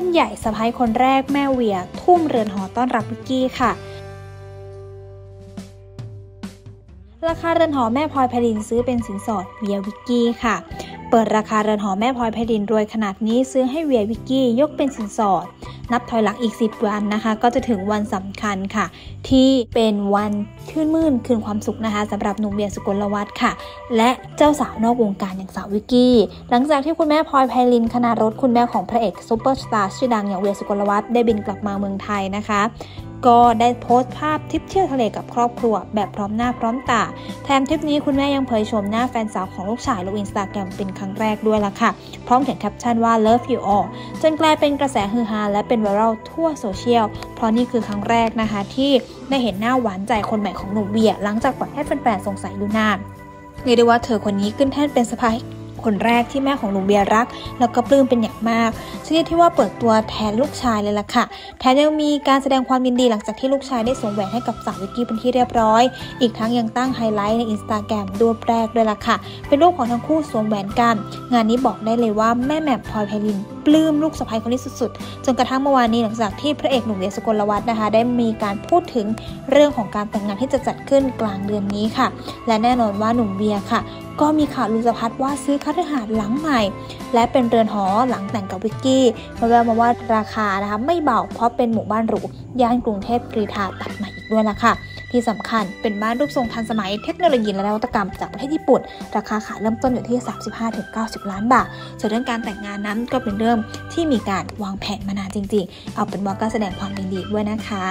นใหญ่สะพ้ายคนแรกแม่เวียทุ่มเรือนหอต้อนรับวิกกี้ค่ะ ราคาเรือนหอแม่พลอยไพดินซื้อเป็นสินสอดเวียวิกกี้ค่ะ เปิดราคาเรือนหอแม่พลอยไพดินรวยขนาดนี้ซื้อให้เวียวิกกี้ยกเป็นสินสอด นับถอยหลังอีก 10 วันนะคะ ก็จะถึงวันสำคัญค่ะ ที่เป็นวันชื่นมื่นคืนความสุขนะคะสำหรับหนุ่มเวียสุกลวัฒน์ค่ะ และเจ้าสาวนอกวงการอย่างสาววิกกี้ หลังจากที่คุณแม่พลอยไพลินคณารถคุณแม่ของพระเอกซูเปอร์สตาร์ชื่อดังอย่างเวียร์ศุกลวัฒน์ได้บินกลับมาเมืองไทยนะคะ ก็ได้โพสต์ภาพทริปเที่ยวทะเลกับครอบครัว แบบพร้อมหน้าพร้อมตา แถมทริปนี้คุณแม่ยังเผยชมหน้าแฟนสาวของลูกชายลงอินสตาแกรมเป็นครั้งแรกด้วยล่ะค่ะ พร้อมเขียนแคปชั่นว่า love you all จนกลายเป็นกระแสฮือฮาและเป็นไวรัลทั่วโซเชียล เพราะนี่คือครั้งแรกนะคะ ที่ได้เห็นหน้าหวานใจคนใหม่ของหนุ่มเวียร์หลังจากปล่อยให้แฟนๆสงสัยอยู่นานเรียกได้ว่าเธอคนนี้ขึ้นแท่นเป็นสะใภ้ คนแรกที่แม่ของหนุ่มเวียร์รัก แล้วก็ปลื้มเป็นอย่างมากชนิดที่ว่าเปิดตัวแทนลูกชายเลยล่ะค่ะ แถมยังมีการแสดงความยินดีหลังจากที่ลูกชายได้สวมแหวนให้กับสาววิกกี้เป็นที่เรียบร้อย อีกทั้งยังตั้งไฮไลท์ในอินสตาแกรมด้วยแรกด้วยล่ะค่ะ เป็นรูปของทั้งคู่สวมแหวนกัน งานนี้บอกได้เลยว่าแม่แม่พลอยไพลิน ปลื้มลูกสะใภ้คนนี้สุดๆ จนกระทั่งเมื่อวานนี้หลังจากที่พระเอกหนุ่มเวียร์ศุกลวัฒน์นะคะ ได้มีการพูดถึงเรื่องของการแต่งงานที่จะจัดขึ้นกลางเดือนนี้ค่ะ และแน่นอนว่าหนุ่มเบียค่ะ ก็มีข่าวลือสะพัดว่าซื้อคฤหาสน์หลังใหม่ และเป็นเรือนหอหลังแต่งกับวิกกี้มาแววมาว่าราคานะคะไม่เบาเพราะเป็นหมู่บ้านหรูย่านกรุงเทพกรีฑาตัดใหม่อีกด้วยล่ะค่ะ ที่สำคัญเป็นบ้านรูปทรงทันสมัยเทคโนโลยีและนวัตกรรมจากประเทศญี่ปุ่น ราคาขายเริ่มต้นอยู่ที่ 35-90 ล้านบาท ส่วนเรื่องการแต่งงานนั้นก็เป็นเรื่องที่มีการวางแผนมานานจริง ๆ เอาเป็นว่าก็แสดงความยินดีด้วยนะคะ